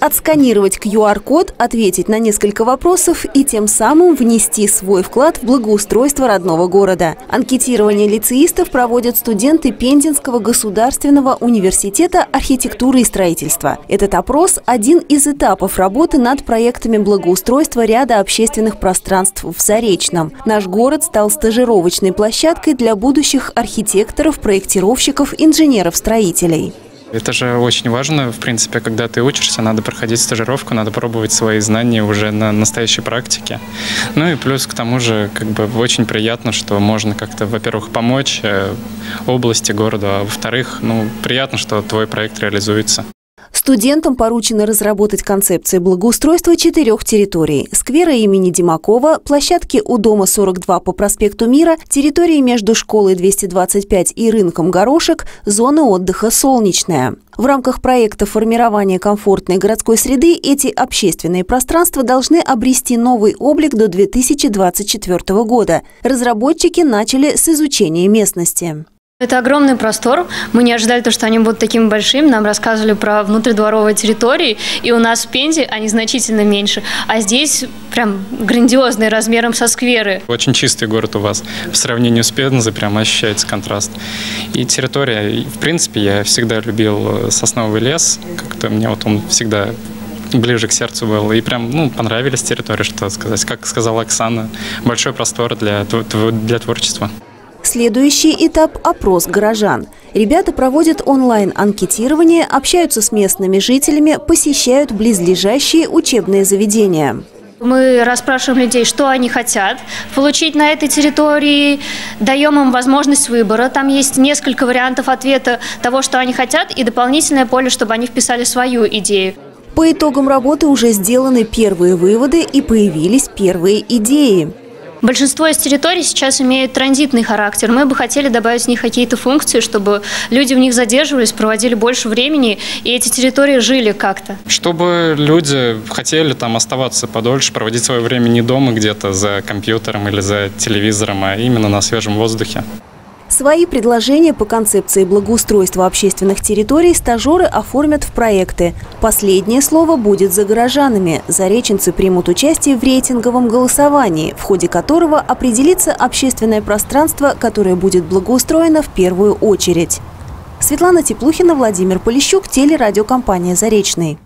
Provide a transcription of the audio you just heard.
Отсканировать QR-код, ответить на несколько вопросов и тем самым внести свой вклад в благоустройство родного города. Анкетирование лицеистов проводят студенты Пензенского государственного университета архитектуры и строительства. Этот опрос – один из этапов работы над проектами благоустройства ряда общественных пространств в Заречном. Наш город стал стажировочной площадкой для будущих архитекторов, проектировщиков, инженеров-строителей. Это же очень важно, в принципе, когда ты учишься, надо проходить стажировку, надо пробовать свои знания уже на настоящей практике. Ну и плюс к тому же, как бы очень приятно, что можно как-то, во-первых, помочь э, области, городу, а во-вторых, ну, приятно, что твой проект реализуется. Студентам поручено разработать концепции благоустройства четырех территорий – сквера имени Димакова, площадки у дома 42 по проспекту Мира, территории между школой 225 и рынком Горошек, зоны отдыха «Солнечная». В рамках проекта формирования комфортной городской среды эти общественные пространства должны обрести новый облик до 2024 года. Разработчики начали с изучения местности. Это огромный простор. Мы не ожидали то, что они будут такими большими. Нам рассказывали про внутридворовые территории, и у нас в Пензе они значительно меньше. А здесь прям грандиозные размером со скверы. Очень чистый город у вас. В сравнении с Пензой прям ощущается контраст. И территория, в принципе, я всегда любил сосновый лес. Как-то мне вот он всегда ближе к сердцу был. И прям, ну, понравились территории, что сказать. Как сказала Оксана, большой простор для, для творчества. Следующий этап – опрос горожан. Ребята проводят онлайн-анкетирование, общаются с местными жителями, посещают близлежащие учебные заведения. Мы расспрашиваем людей, что они хотят получить на этой территории, даем им возможность выбора. Там есть несколько вариантов ответа того, что они хотят, и дополнительное поле, чтобы они вписали свою идею. По итогам работы уже сделаны первые выводы и появились первые идеи. Большинство из территорий сейчас имеют транзитный характер. Мы бы хотели добавить в них какие-то функции, чтобы люди в них задерживались, проводили больше времени, и эти территории жили как-то. Чтобы люди хотели там оставаться подольше, проводить свое время не дома где-то за компьютером или за телевизором, а именно на свежем воздухе. Свои предложения по концепции благоустройства общественных территорий стажеры оформят в проекты. Последнее слово будет за горожанами. Зареченцы примут участие в рейтинговом голосовании, в ходе которого определится общественное пространство, которое будет благоустроено в первую очередь. Светлана Теплухина, Владимир Полищук, телерадиокомпания «Заречный».